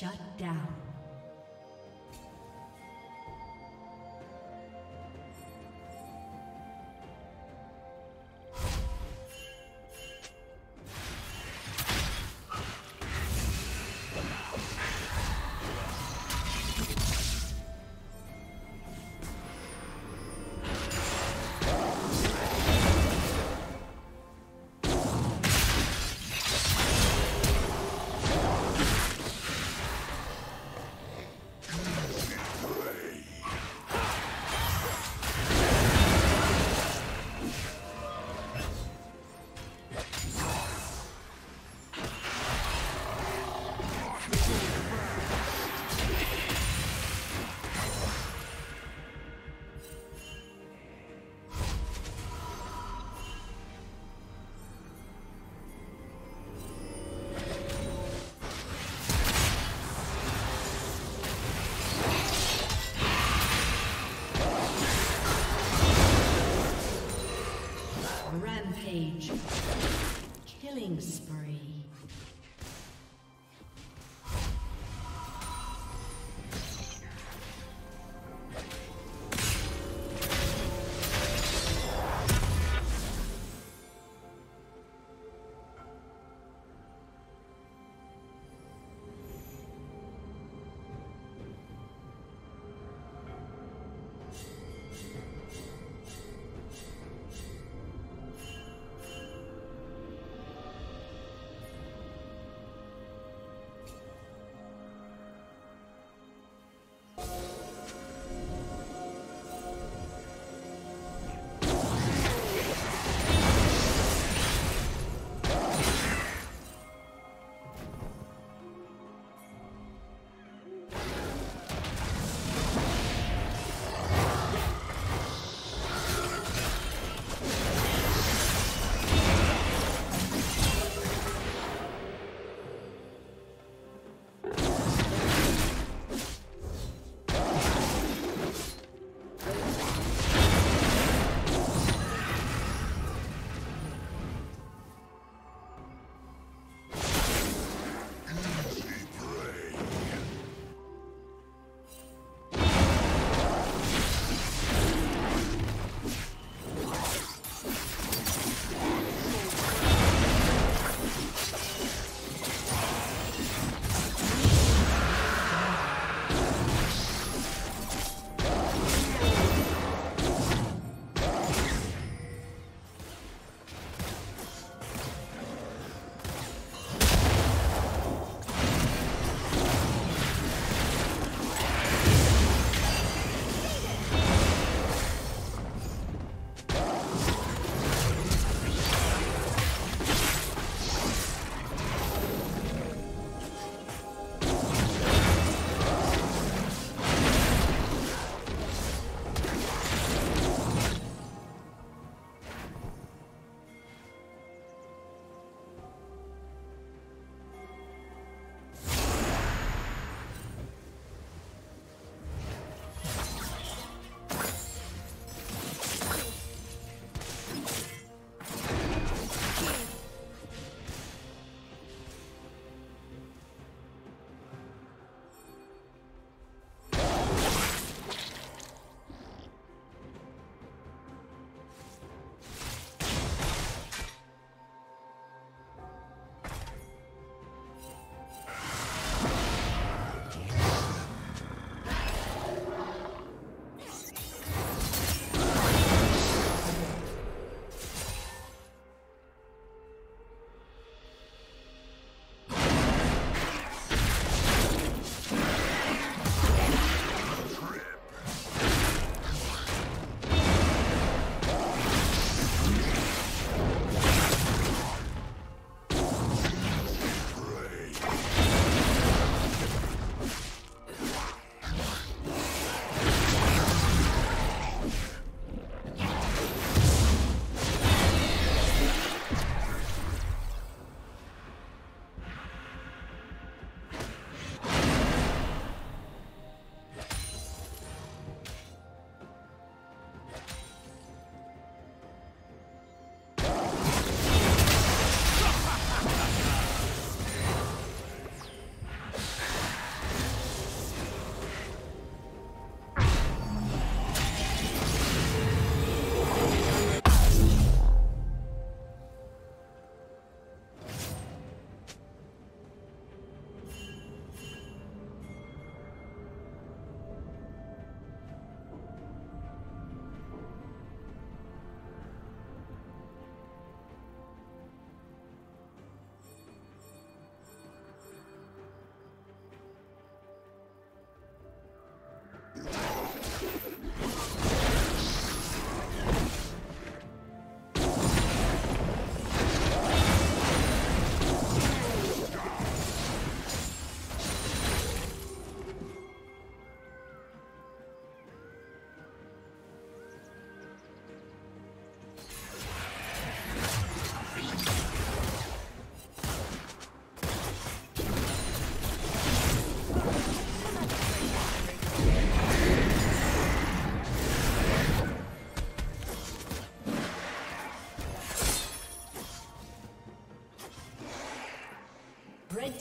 Shut down.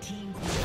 Team.